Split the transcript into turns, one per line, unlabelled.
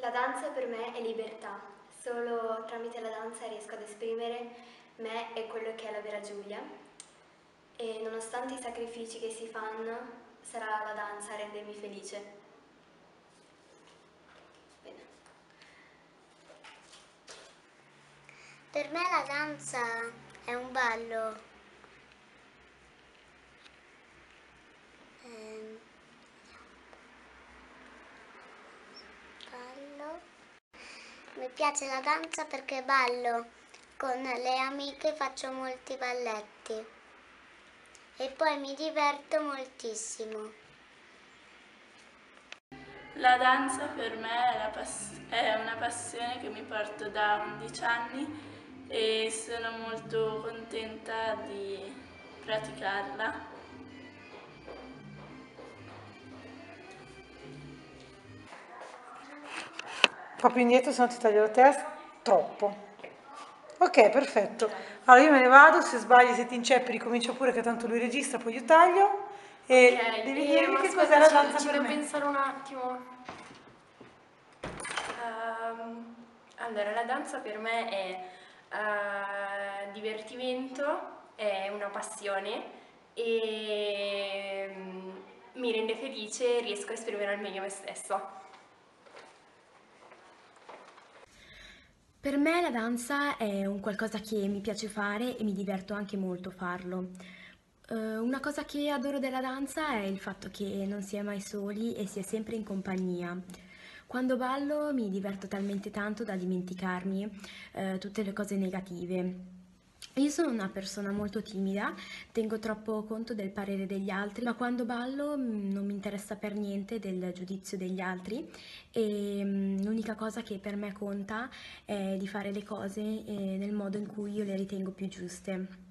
La danza per me è libertà, solo tramite la danza riesco ad esprimere me e quello che è la vera Giulia e nonostante i sacrifici che si fanno sarà la danza a rendermi felice. Bene.
Per me la danza è un ballo. Ehm, ballo. Mi piace la danza perché ballo con le amiche, faccio molti balletti e poi mi diverto moltissimo.
La danza per me è, è, una passione che mi porto da 11 anni e sono molto contenta di praticarla.
Più indietro, se no ti taglio la testa. Troppo. Ok, perfetto. Allora io me ne vado, se sbagli, se ti inceppi, ricomincio pure che tanto lui registra, poi io taglio. E okay, devi dirmi che cos'è la danza
ci,
per
devo
me.
pensare un attimo. Um, allora, la danza per me è uh, divertimento, è una passione e um, mi rende felice e riesco a esprimere al meglio me stesso.
Per me la danza è un qualcosa che mi piace fare e mi diverto anche molto farlo. Uh, una cosa che adoro della danza è il fatto che non si è mai soli e si è sempre in compagnia. Quando ballo mi diverto talmente tanto da dimenticarmi uh, tutte le cose negative. Io sono una persona molto timida, tengo troppo conto del parere degli altri, ma quando ballo mm, non mi interessa per niente del giudizio degli altri e mm, l'unica cosa che per me conta è di fare le cose eh, nel modo in cui io le ritengo più giuste.